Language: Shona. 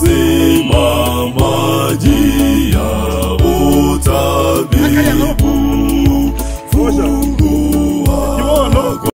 Zee!